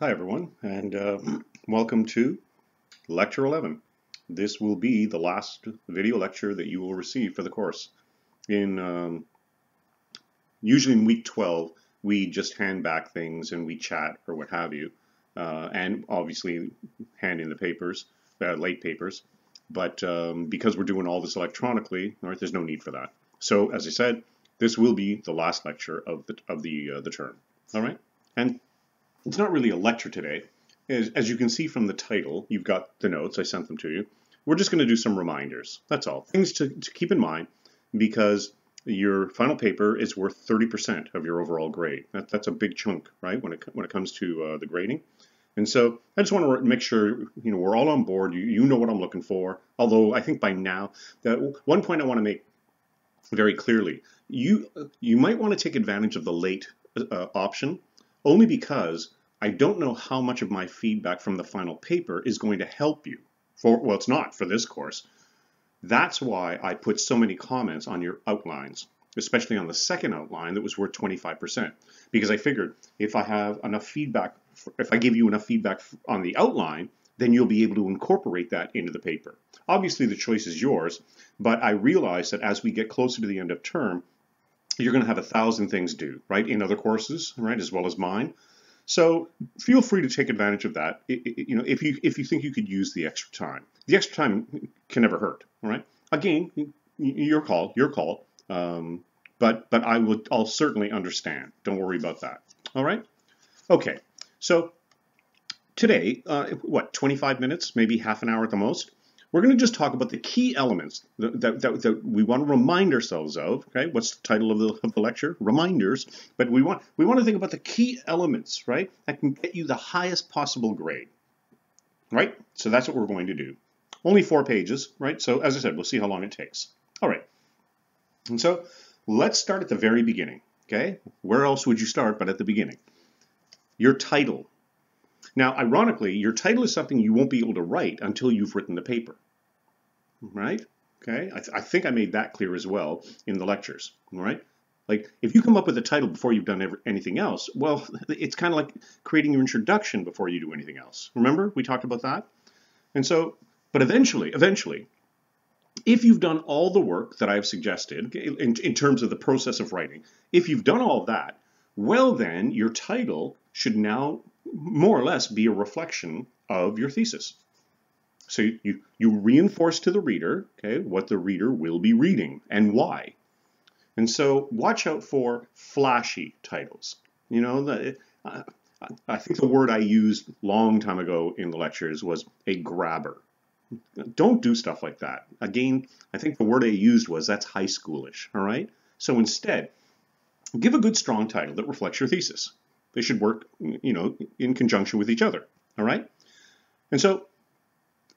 Hi everyone, and uh, welcome to Lecture 11. This will be the last video lecture that you will receive for the course. In um, Usually in week 12, we just hand back things and we chat or what have you, uh, and obviously hand in the papers, uh, late papers. But um, because we're doing all this electronically, right, there's no need for that. So as I said, this will be the last lecture of the, of the, uh, the term. All right? And it's not really a lecture today. As, as, you can see from the title, you've got the notes, I sent them to you. We're just going to do some reminders. That's all. Things to, to keep in mind because your final paper is worth 30% of your overall grade. That, that's a big chunk, right, when it, when it comes to uh, the grading. And so I just want to make sure you know we're all on board. You, you know what I'm looking for. Although I think by now, that one point I want to make very clearly, you you might want to take advantage of the late uh, option only because I don't know how much of my feedback from the final paper is going to help you. For Well, it's not for this course. That's why I put so many comments on your outlines, especially on the second outline that was worth 25%. Because I figured if I have enough feedback, if I give you enough feedback on the outline, then you'll be able to incorporate that into the paper. Obviously, the choice is yours, but I realize that as we get closer to the end of term, you're going to have a thousand things due, right, in other courses, right, as well as mine. So feel free to take advantage of that. You know, if you if you think you could use the extra time, the extra time can never hurt, All right. Again, your call, your call. Um, but but I will I'll certainly understand. Don't worry about that. All right. Okay. So today, uh, what 25 minutes, maybe half an hour at the most. We're going to just talk about the key elements that, that, that, we want to remind ourselves of. Okay, what's the title of the, of the lecture? Reminders. But we want we want to think about the key elements, right, that can get you the highest possible grade. Right. So that's what we're going to do. Only four pages, right? So as I said, we'll see how long it takes. All right. And so let's start at the very beginning. Okay, where else would you start but at the beginning? Your title. Now, ironically, your title is something you won't be able to write until you've written the paper right? Okay, I, th I, think I made that clear as well in the lectures, right? Like, if you come up with a title before you've done ever, anything else, well, it's kind of like creating your introduction before you do anything else. Remember, we talked about that? And so, but eventually, eventually, if you've done all the work that I've suggested in, in terms of the process of writing, if you've done all that, well then, your title should now more or less be a reflection of your thesis. So you, you reinforce to the reader, okay, what the reader will be reading and why. And so watch out for flashy titles. You know, the, uh, I think the word I used long time ago in the lectures was a grabber. Don't do stuff like that. Again, I think the word I used was that's high schoolish, all right? So instead, give a good strong title that reflects your thesis. They should work, you know, in conjunction with each other, all right? And so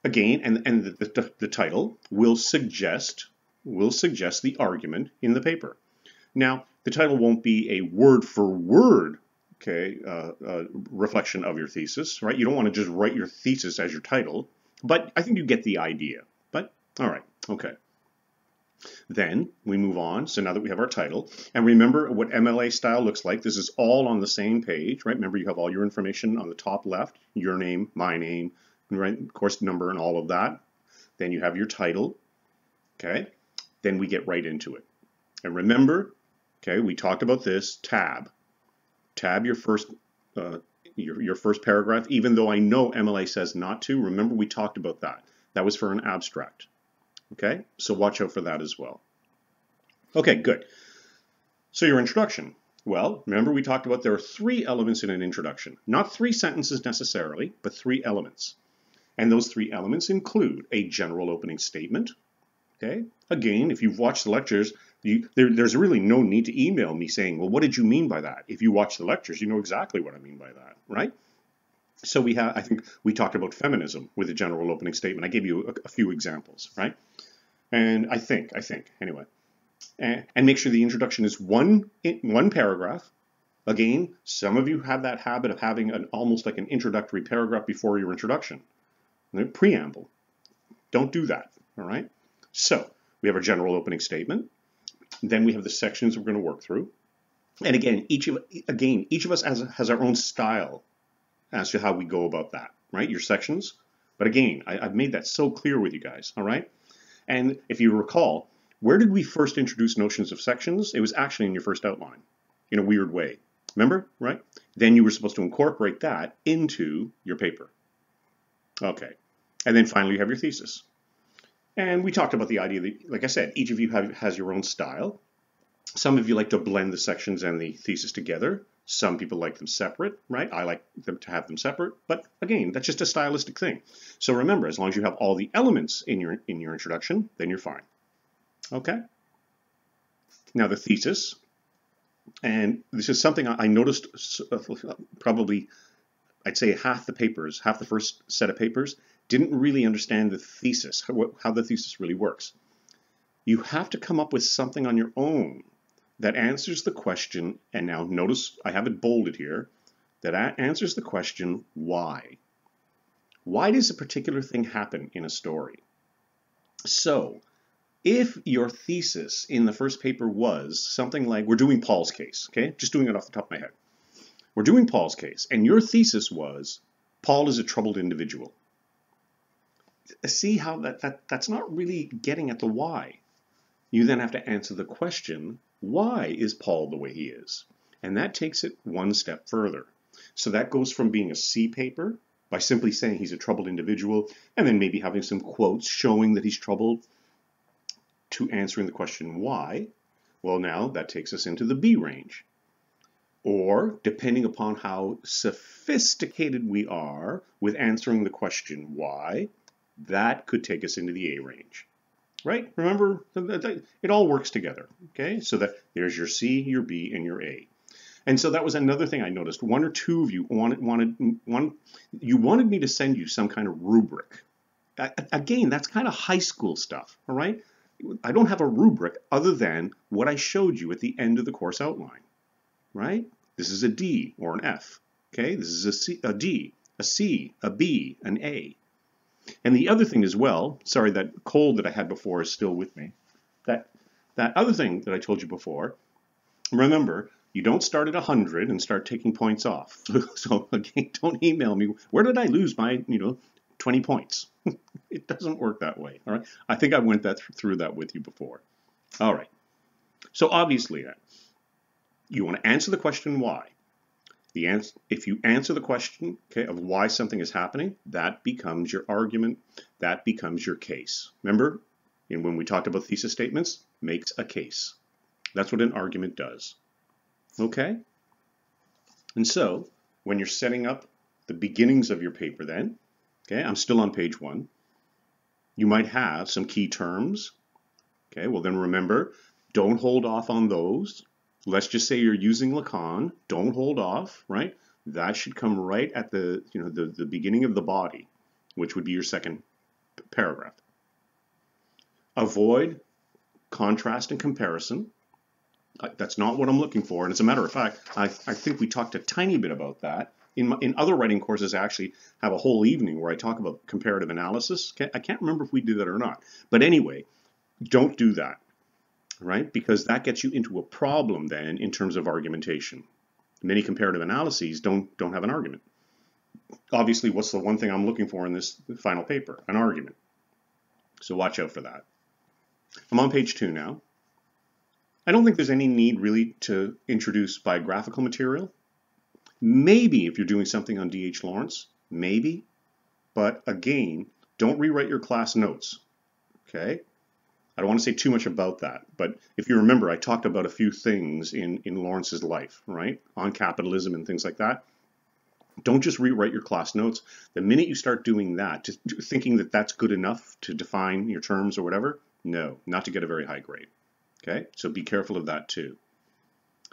again, and, and the, the, the title will suggest will suggest the argument in the paper. Now, the title won't be a word for word okay, uh, uh, reflection of your thesis, right? You don't want to just write your thesis as your title, but I think you get the idea. But all right, okay. Then we move on. So now that we have our title, and remember what MLA style looks like. This is all on the same page, right? Remember you have all your information on the top left, your name, my name, right, course number and all of that. Then you have your title, okay? Then we get right into it. And remember, okay, we talked about this, tab. Tab your first uh, your, your first paragraph, even though I know MLA says not to. Remember, we talked about that. That was for an abstract. Okay, so watch out for that as well. Okay, good. So your introduction. Well, remember we talked about there are three elements in an introduction. Not three sentences necessarily, but three elements. And those three elements include a general opening statement. Okay. Again, if you've watched the lectures, you, there, there's really no need to email me saying, well, what did you mean by that? If you watch the lectures, you know exactly what I mean by that, right? So we have, I think we talked about feminism with a general opening statement. I gave you a, a few examples, right? And I think, I think, anyway. And, and make sure the introduction is one, one paragraph. Again, some of you have that habit of having an almost like an introductory paragraph before your introduction the preamble. Don't do that, all right? So we have our general opening statement. Then we have the sections we're going to work through. And again, each of again each of us has, has our own style as to how we go about that, right? Your sections. But again, I, I've made that so clear with you guys, all right? And if you recall, where did we first introduce notions of sections? It was actually in your first outline, in a weird way. Remember, right? Then you were supposed to incorporate that into your paper. Okay. And then finally you have your thesis. And we talked about the idea that, like I said, each of you have, has your own style. Some of you like to blend the sections and the thesis together. Some people like them separate, right? I like them to have them separate, but again, that's just a stylistic thing. So remember, as long as you have all the elements in your in your introduction, then you're fine. Okay? Now the thesis, and this is something I noticed uh, probably, I'd say half the papers, half the first set of papers, didn't really understand the thesis, how the thesis really works. You have to come up with something on your own that answers the question, and now notice I have it bolded here, that answers the question, why? Why does a particular thing happen in a story? So, if your thesis in the first paper was something like, we're doing Paul's case, okay? Just doing it off the top of my head. We're doing Paul's case, and your thesis was, Paul is a troubled individual. See how that, that that's not really getting at the why. You then have to answer the question, why is Paul the way he is? And that takes it one step further. So that goes from being a C paper by simply saying he's a troubled individual and then maybe having some quotes showing that he's troubled to answering the question why, well, now that takes us into the B range. Or, depending upon how sophisticated we are with answering the question why, that could take us into the A range. Right? Remember, it all works together. Okay? So that there's your C, your B, and your A. And so that was another thing I noticed. One or two of you wanted wanted one you wanted me to send you some kind of rubric. Again, that's kind of high school stuff, all right? I don't have a rubric other than what I showed you at the end of the course outline, right? This is a D or an F, okay? This is a, C, a D, a C, a B, an A. And the other thing as well, sorry, that cold that I had before is still with me. That, that other thing that I told you before, remember, you don't start at 100 and start taking points off. so again, don't email me, where did I lose my, you know, 20 points? it doesn't work that way. All right. I think I went that th through that with you before. All right. So obviously, you want to answer the question why. The answer, if you answer the question okay, of why something is happening, that becomes your argument. That becomes your case. Remember, and when we talked about thesis statements, makes a case. That's what an argument does. Okay? And so, when you're setting up the beginnings of your paper then, Okay, I'm still on page one. You might have some key terms. Okay, well then remember, don't hold off on those. Let's just say you're using Lacan. Don't hold off, right? That should come right at the, you know, the, the beginning of the body, which would be your second paragraph. Avoid contrast and comparison. That's not what I'm looking for. And as a matter of fact, I, I think we talked a tiny bit about that in, my, in other writing courses, I actually have a whole evening where I talk about comparative analysis. I can't remember if we did that or not. But anyway, don't do that, right? Because that gets you into a problem then in terms of argumentation. Many comparative analyses don't, don't have an argument. Obviously, what's the one thing I'm looking for in this final paper? An argument. So watch out for that. I'm on page two now. I don't think there's any need really to introduce biographical material. Maybe if you're doing something on D.H. Lawrence, maybe. But again, don't rewrite your class notes. Okay? I don't want to say too much about that, but if you remember, I talked about a few things in, in Lawrence's life, right? On capitalism and things like that. Don't just rewrite your class notes. The minute you start doing that, just thinking that that's good enough to define your terms or whatever, no, not to get a very high grade. Okay? So be careful of that too.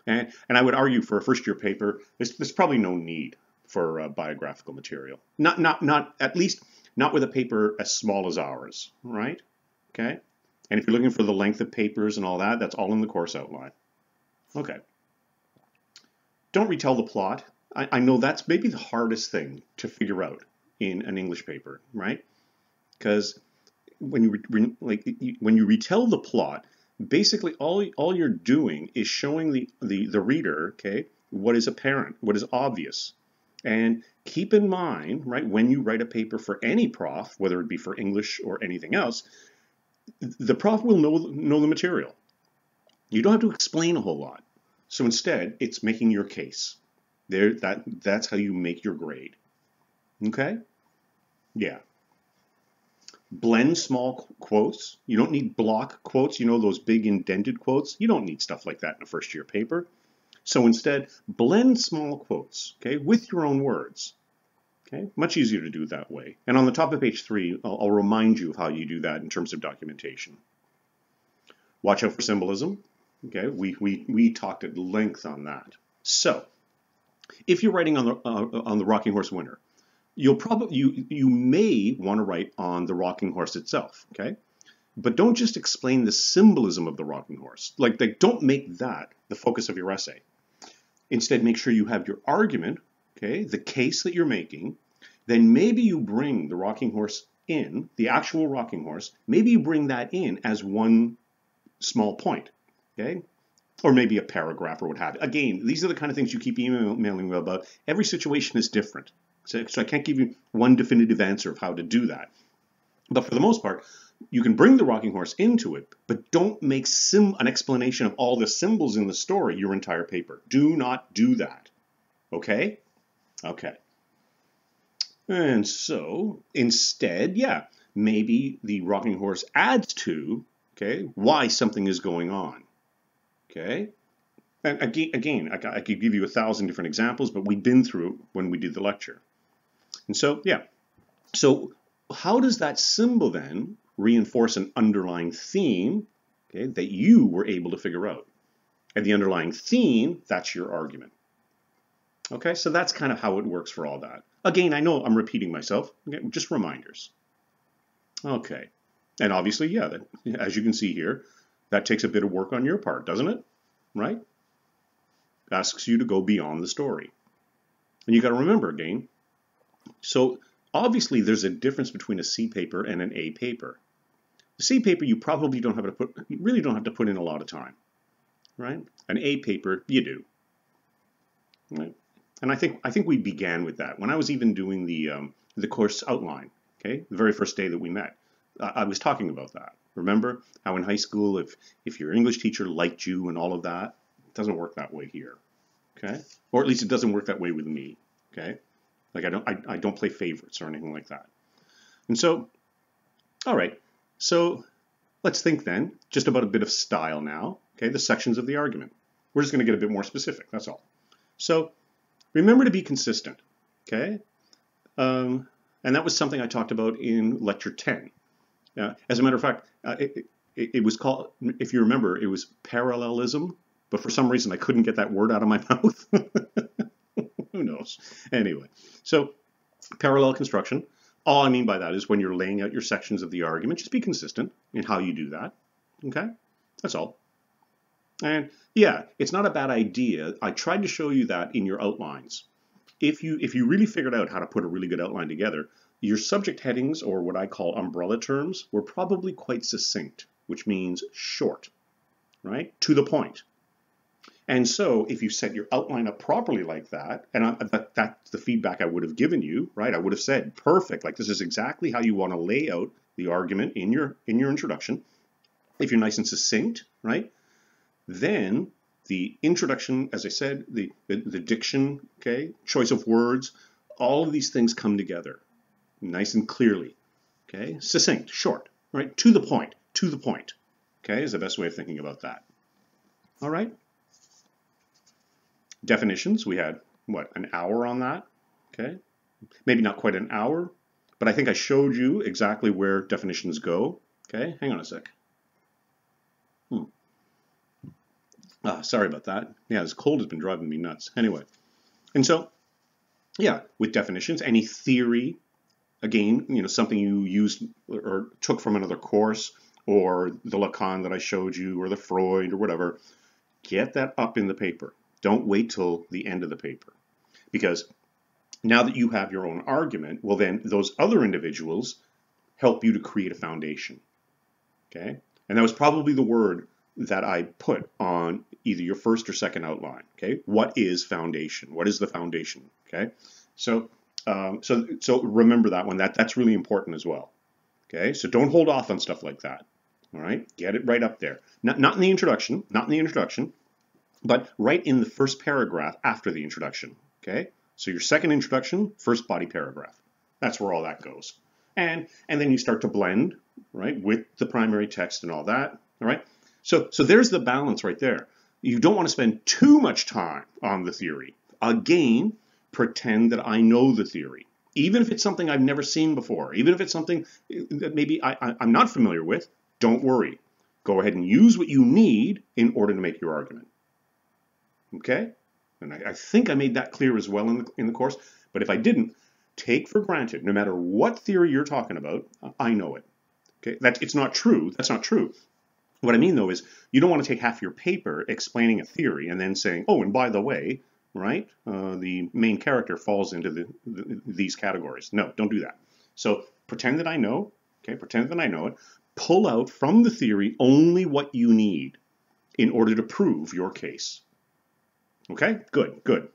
And, and I would argue for a first year paper, there's, there's probably no need for uh, biographical material. Not, not, not, at least not with a paper as small as ours, right? Okay. And if you're looking for the length of papers and all that, that's all in the course outline. Okay. Don't retell the plot. I, I know that's maybe the hardest thing to figure out in an English paper, right? Because when you like when you retell the plot, basically all all you're doing is showing the, the the reader okay what is apparent what is obvious And keep in mind, right, when you write a paper for any prof, whether it be for English or anything else, the prof will know, know the material. You don't have to explain a whole lot. So instead, it's making your case. There, that, that's how you make your grade. Okay? Yeah. Blend small quotes. You don't need block quotes, you know, those big indented quotes. You don't need stuff like that in a first year paper. So instead, blend small quotes, okay, with your own words. Okay, much easier to do that way. And on the top of page three, I'll, I'll remind you of how you do that in terms of documentation. Watch out for symbolism. Okay, we, we, we talked at length on that. So, if you're writing on the, uh, on the Rocking Horse Winner, you'll probably, you, you may want to write on the Rocking Horse itself, okay? But don't just explain the symbolism of the Rocking Horse. Like, like don't make that the focus of your essay. Instead, make sure you have your argument, okay, the case that you're making. Then maybe you bring the rocking horse in, the actual rocking horse, maybe you bring that in as one small point, okay? Or maybe a paragraph or what have you. Again, these are the kind of things you keep emailing me about. Every situation is different. So, so I can't give you one definitive answer of how to do that. But for the most part, you can bring the rocking horse into it, but don't make an explanation of all the symbols in the story your entire paper. Do not do that. Okay? Okay. And so instead, yeah, maybe the rocking horse adds to, okay, why something is going on. Okay? And again, again I, I could give you a thousand different examples, but we've been through it when we did the lecture. And so, yeah. So how does that symbol then reinforce an underlying theme okay, that you were able to figure out. And the underlying theme, that's your argument. Okay, so that's kind of how it works for all that. Again, I know I'm repeating myself, okay, just reminders. Okay, and obviously, yeah, that, as you can see here, that takes a bit of work on your part, doesn't it? Right? Asks you to go beyond the story. And you got to remember again, so obviously there's a difference between a C paper and an A paper. The C paper, you probably don't have to put, you really don't have to put in a lot of time, right? An A paper, you do, right? And I think I think we began with that when I was even doing the um, the course outline. Okay, the very first day that we met, I, I was talking about that. Remember how in high school, if if your English teacher liked you and all of that, it doesn't work that way here. Okay, or at least it doesn't work that way with me. Okay, like I don't I, I don't play favorites or anything like that. And so, all right, so let's think then just about a bit of style now, okay, the sections of the argument. We're just going to get a bit more specific, that's all. So remember to be consistent, okay? Um, and that was something I talked about in lecture 10. Uh, as a matter of fact, uh, it, it, it, was called, if you remember, it was parallelism, but for some reason I couldn't get that word out of my mouth. Who knows? Anyway, so parallel construction. All I mean by that is when you're laying out your sections of the argument, just be consistent in how you do that. Okay? That's all. And yeah, it's not a bad idea. I tried to show you that in your outlines. If you if you really figured out how to put a really good outline together, your subject headings or what I call umbrella terms were probably quite succinct, which means short, right? To the point. And so if you set your outline up properly like that, and I, that, that's the feedback I would have given you, right? I would have said, perfect, like this is exactly how you want to lay out the argument in your, in your introduction. If you're nice and succinct, right? Then the introduction, as I said, the, the, the diction, okay, choice of words, all of these things come together nice and clearly, okay? Succinct, short, right? To the point, to the point, okay, is the best way of thinking about that. All right? definitions, we had, what, an hour on that? Okay, maybe not quite an hour, but I think I showed you exactly where definitions go. Okay, hang on a sec. Hmm. Ah, sorry about that. Yeah, this cold has been driving me nuts. Anyway, and so, yeah, with definitions, any theory, again, you know, something you used or took from another course, or the Lacan that I showed you, or the Freud, or whatever, get that up in the paper. Don't wait till the end of the paper. Because now that you have your own argument, well, then those other individuals help you to create a foundation. Okay? And that was probably the word that I put on either your first or second outline. Okay, what is foundation? What is the foundation? Okay, so um, so so remember that one. That that's really important as well. Okay, so don't hold off on stuff like that. All right, get it right up there. Not not in the introduction, not in the introduction, but right in the first paragraph after the introduction. Okay, so your second introduction, first body paragraph. That's where all that goes. And and then you start to blend, right, with the primary text and all that. All right. So, so there's the balance right there. You don't want to spend too much time on the theory. Again, pretend that I know the theory. Even if it's something I've never seen before, even if it's something that maybe I, am not familiar with, don't worry. Go ahead and use what you need in order to make your argument. Okay? And I, I think I made that clear as well in the, in the course. But if I didn't, take for granted, no matter what theory you're talking about, I know it. Okay? That, it's not true. That's not true. What I mean, though, is you don't want to take half your paper explaining a theory and then saying, oh, and by the way, right, uh, the main character falls into the, the, these categories. No, don't do that. So pretend that I know, okay, pretend that I know it. Pull out from the theory only what you need in order to prove your case. Okay, good, good.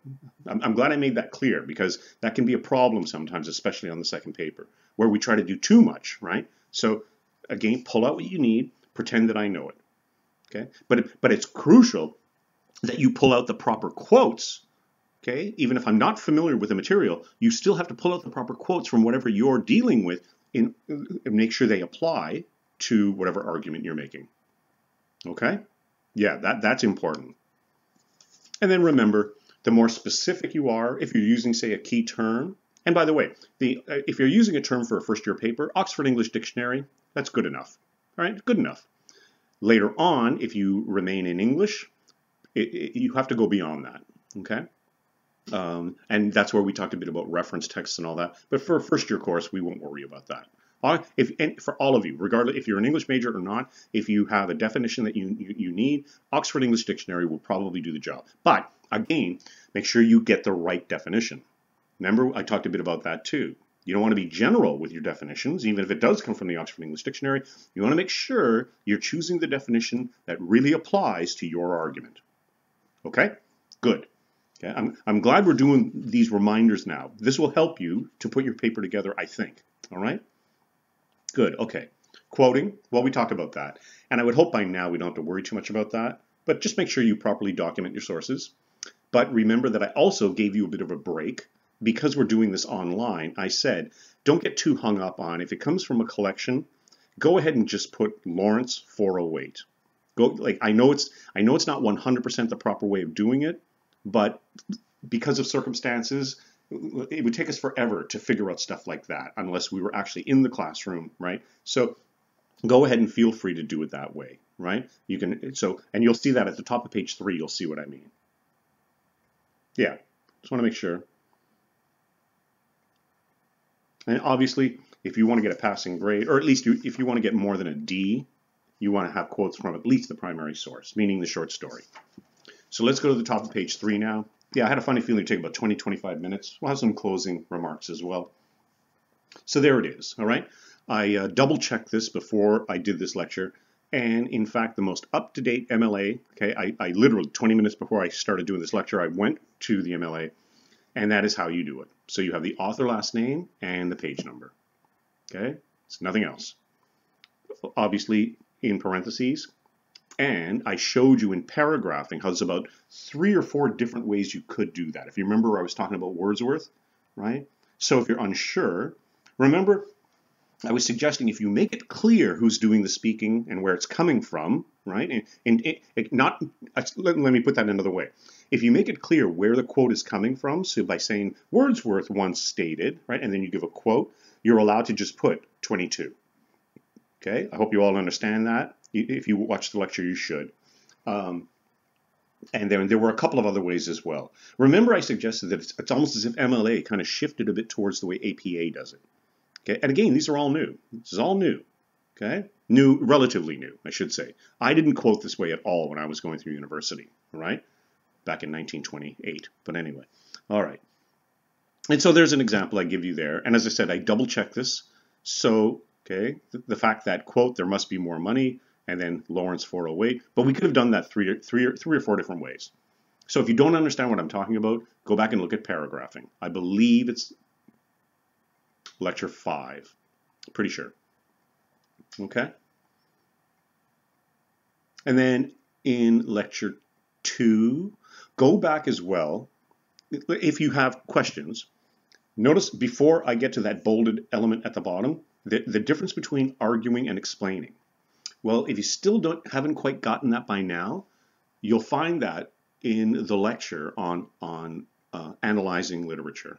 I'm, I'm, glad I made that clear because that can be a problem sometimes, especially on the second paper, where we try to do too much, right? So again, pull out what you need, pretend that I know it. Okay, but but it's crucial that you pull out the proper quotes. Okay, even if I'm not familiar with the material, you still have to pull out the proper quotes from whatever you're dealing with in make sure they apply to whatever argument you're making. Okay, yeah, that that's important. And then remember, the more specific you are, if you're using, say, a key term, and by the way, the if you're using a term for a first year paper, Oxford English Dictionary, that's good enough. All right, good enough. Later on, if you remain in English, it, it, you have to go beyond that, okay? Um, and that's where we talked a bit about reference texts and all that. But for a first year course, we won't worry about that. If, for all of you, regardless if you're an English major or not, if you have a definition that you, you, you need, Oxford English Dictionary will probably do the job. But again, make sure you get the right definition. Remember, I talked a bit about that too. You don't want to be general with your definitions, even if it does come from the Oxford English Dictionary. You want to make sure you're choosing the definition that really applies to your argument. Okay? Good. Okay? I'm, I'm glad we're doing these reminders now. This will help you to put your paper together, I think. All right? Good. Okay. Quoting, well, we talked about that. And I would hope by now we don't have to worry too much about that. But just make sure you properly document your sources. But remember that I also gave you a bit of a break because we're doing this online, I said, don't get too hung up on if it comes from a collection, go ahead and just put Lawrence 408. Go like I know it's I know it's not 100% the proper way of doing it, but because of circumstances, it would take us forever to figure out stuff like that unless we were actually in the classroom, right? So go ahead and feel free to do it that way, right? You can so and you'll see that at the top of page 3, you'll see what I mean. Yeah. Just want to make sure. And obviously, if you want to get a passing grade, or at least you, if you want to get more than a D, you want to have quotes from at least the primary source, meaning the short story. So let's go to the top of page three now. Yeah, I had a funny feeling it would take about 20, 25 minutes. We'll have some closing remarks as well. So there it is, all right? I uh, double checked this before I did this lecture. And in fact, the most up-to-date MLA, okay, I, I literally, 20 minutes before I started doing this lecture, I went to the MLA, and that is how you do it. So you have the author last name and the page number. Okay, it's nothing else. Obviously in parentheses. And I showed you in paragraphing how there's about three or four different ways you could do that. If you remember I was talking about Wordsworth, right? So if you're unsure, remember I was suggesting if you make it clear who's doing the speaking and where it's coming from, right? And, and it, not let, let, me put that another way. If you make it clear where the quote is coming from, so by saying Wordsworth once stated, right, and then you give a quote, you're allowed to just put 22. Okay, I hope you all understand that. If you watch the lecture, you should. Um, and then there were a couple of other ways as well. Remember, I suggested that it's, it's almost as if MLA kind of shifted a bit towards the way APA does it. Okay, and again, these are all new. This is all new. Okay, new, relatively new, I should say. I didn't quote this way at all when I was going through university. Right, back in 1928. But anyway, all right. And so there's an example I give you there. And as I said, I double check this. So, okay, the, the fact that, quote, there must be more money, and then Lawrence 408. But we could have done that three, three, three or four different ways. So if you don't understand what I'm talking about, go back and look at paragraphing. I believe it's lecture 5. Pretty sure. Okay? And then in lecture 2, go back as well. If you have questions, notice before I get to that bolded element at the bottom, the, the difference between arguing and explaining. Well, if you still don't haven't quite gotten that by now, you'll find that in the lecture on on uh, analyzing literature.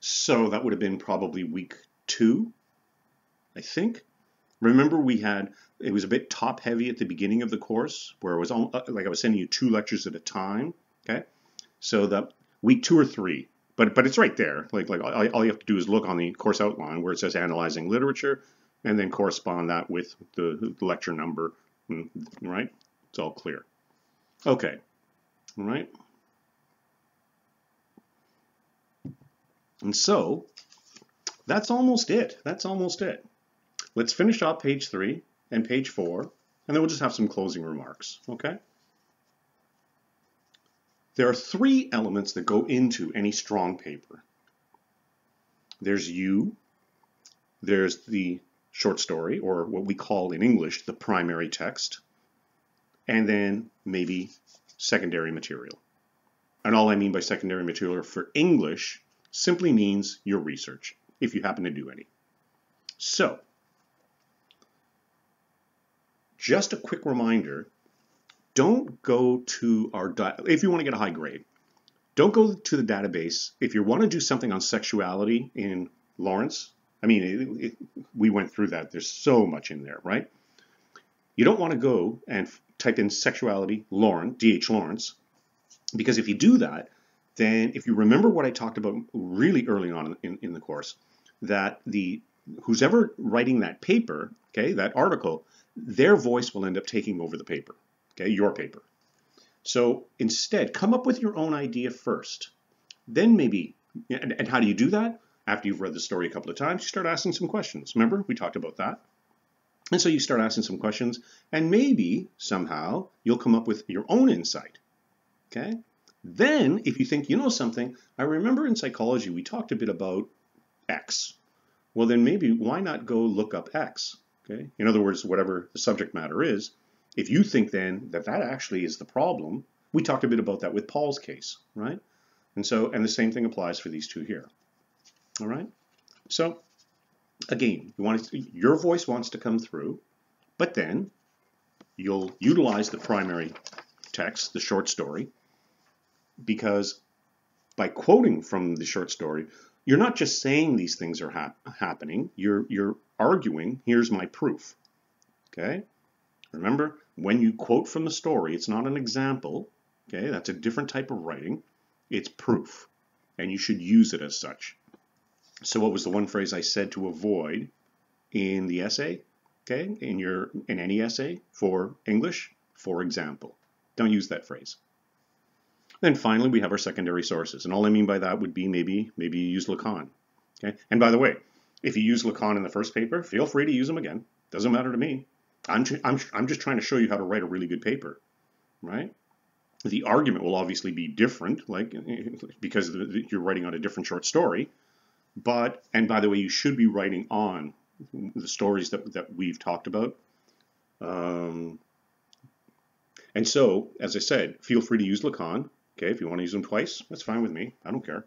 So that would have been probably week two, I think. Remember we had, it was a bit top heavy at the beginning of the course where it was all, uh, like I was sending you two lectures at a time, okay? So the week two or three, but but it's right there. Like like all, all you have to do is look on the course outline where it says analyzing literature and then correspond that with the, the lecture number, mm, right? It's all clear. Okay, all right. And so that's almost it. That's almost it. Let's finish off page three and page four, and then we'll just have some closing remarks, okay? There are three elements that go into any strong paper. There's you, there's the short story, or what we call in English the primary text, and then maybe secondary material. And all I mean by secondary material for English simply means your research, if you happen to do any. So, just a quick reminder, don't go to our, if you want to get a high grade, don't go to the database. If you want to do something on sexuality in Lawrence, I mean, it, it, we went through that. There's so much in there, right? You don't want to go and type in sexuality Lawrence, D.H. Lawrence, because if you do that, then if you remember what I talked about really early on in, in the course, that the who's ever writing that paper, okay, that article, their voice will end up taking over the paper, okay, your paper. So instead, come up with your own idea first. Then maybe, and, and how do you do that? After you've read the story a couple of times, you start asking some questions. Remember, we talked about that. And so you start asking some questions, and maybe somehow you'll come up with your own insight. Okay? Then, if you think you know something, I remember in psychology we talked a bit about X. Well, then maybe why not go look up X? Okay? In other words, whatever the subject matter is, if you think then that that actually is the problem, we talked a bit about that with Paul's case, right? And so, and the same thing applies for these two here. All right? So, again, you want to, your voice wants to come through, but then you'll utilize the primary text, the short story, because by quoting from the short story, you're not just saying these things are hap happening, you're, you're arguing, here's my proof. Okay? Remember, when you quote from the story, it's not an example. Okay, that's a different type of writing. It's proof, and you should use it as such. So what was the one phrase I said to avoid in the essay? Okay, in your in any essay for English, for example. Don't use that phrase. Then finally, we have our secondary sources, and all I mean by that would be maybe maybe you use Lacan. Okay, and by the way, if you use Lacan in the first paper, feel free to use them again. Doesn't matter to me. I'm I'm I'm just trying to show you how to write a really good paper, right? The argument will obviously be different, like because you're writing on a different short story. But, and by the way, you should be writing on the stories that, that we've talked about. Um, and so, as I said, feel free to use Lacan. Okay, if you want to use them twice, that's fine with me. I don't care.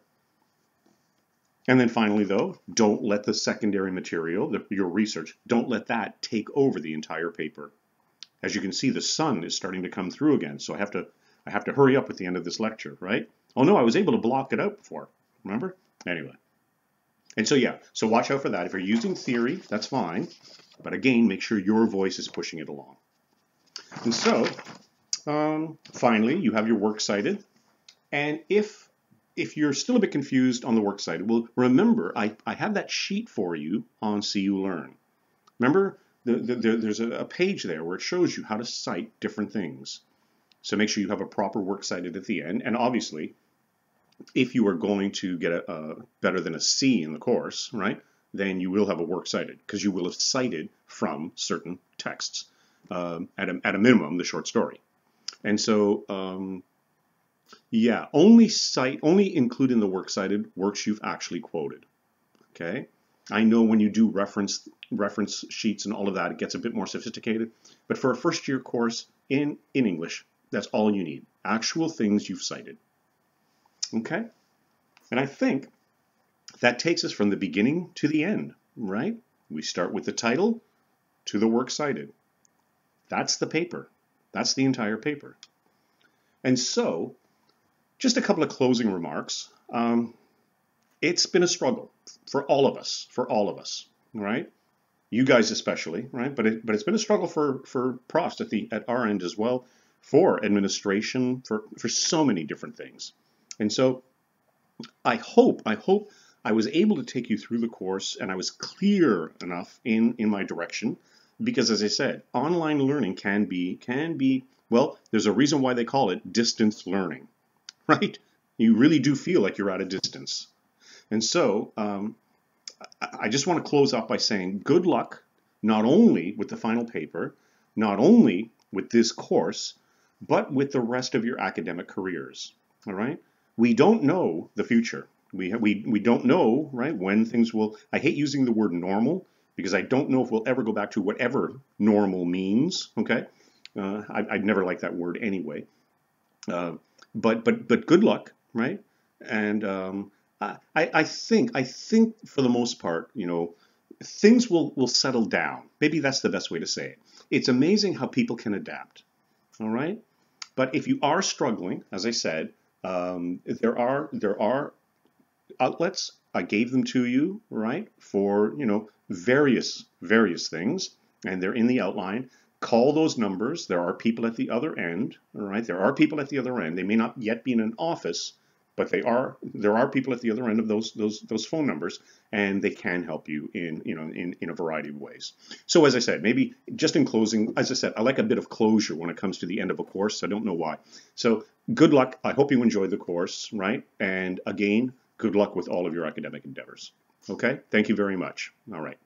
And then finally, though, don't let the secondary material, the, your research, don't let that take over the entire paper. As you can see, the sun is starting to come through again, so I have to I have to hurry up at the end of this lecture, right? Oh no, I was able to block it out before. Remember? Anyway. And so, yeah, so watch out for that. If you're using theory, that's fine. But again, make sure your voice is pushing it along. And so, um, finally, you have your work cited. And if if you're still a bit confused on the works cited, well, remember, I, I have that sheet for you on CU Learn. Remember, the, the, the, there's a, a page there where it shows you how to cite different things. So make sure you have a proper works cited at the end. And obviously, if you are going to get a, a better than a C in the course, right, then you will have a work cited because you will have cited from certain texts, um, at, a, at a minimum, the short story. And so, um, yeah, only cite, only include in the works cited works you've actually quoted. Okay. I know when you do reference reference sheets and all of that, it gets a bit more sophisticated. But for a first year course in, in English, that's all you need. Actual things you've cited. Okay? And I think that takes us from the beginning to the end, right? We start with the title to the work cited. That's the paper. That's the entire paper. And so, just a couple of closing remarks. Um, it's been a struggle for all of us, for all of us, right? You guys especially, right? But it, but it's been a struggle for for profs at the at our end as well, for administration, for for so many different things. And so, I hope I hope I was able to take you through the course and I was clear enough in in my direction because as I said, online learning can be can be well, there's a reason why they call it distance learning, right? You really do feel like you're at a distance. And so um, I just want to close up by saying good luck, not only with the final paper, not only with this course, but with the rest of your academic careers. All right? We don't know the future. We, we, we don't know, right, when things will. I hate using the word normal because I don't know if we'll ever go back to whatever normal means. Okay? Uh, I, would never like that word anyway. Uh, but, but, but good luck, right? And um, I, I think I think for the most part, you know, things will will settle down. Maybe that's the best way to say it. It's amazing how people can adapt. All right, but if you are struggling, as I said, um, there are there are outlets. I gave them to you, right, for you know various various things, and they're in the outline. Call those numbers. There are people at the other end. All right, there are people at the other end. They may not yet be in an office, but they are there are people at the other end of those those those phone numbers and they can help you in you know in, in a variety of ways. So as i said maybe just in closing as i said i like a bit of closure when it comes to the end of a course. I don't know why. So good luck. I hope you enjoyed the course right? And again good luck with all of your academic endeavors. Okay? Thank you very much. All right